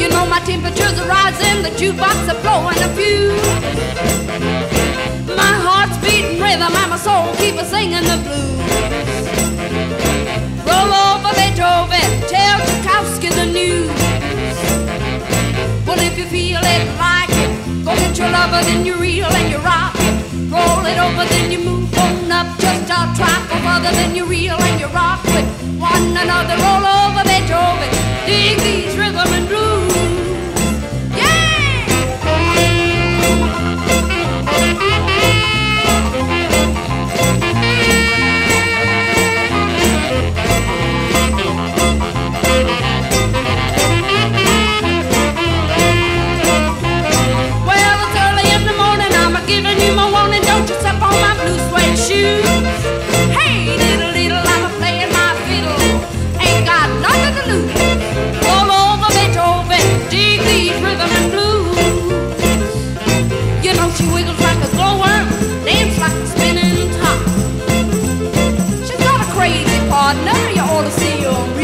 You know my temperatures are rising, the jukebox are blowing a few. My heart's beating rhythm and my soul keeps singing the blues. Roll over Beethoven, tell Tchaikovsky the news. Well, if you feel it, like it, go get your lover, then you reel and you rock it. Roll it over, then you move on up just a trifle further, then you reel and you rock with one another. Roll I wanna see you.